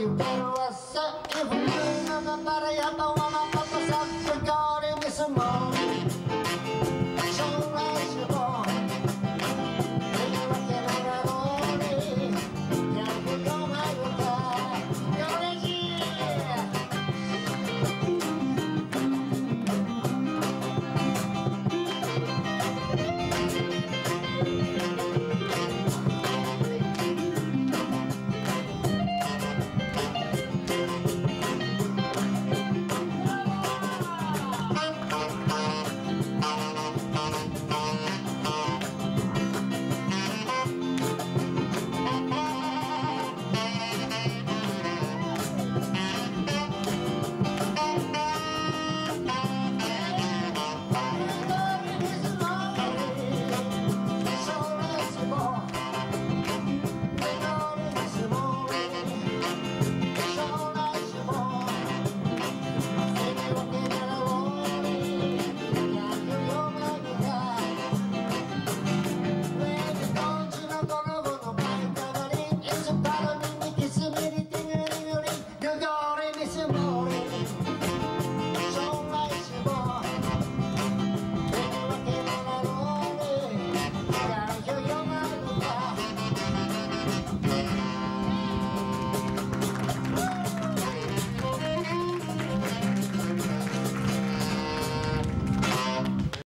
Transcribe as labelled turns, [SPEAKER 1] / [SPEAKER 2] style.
[SPEAKER 1] you better what's up. If you another body up, I want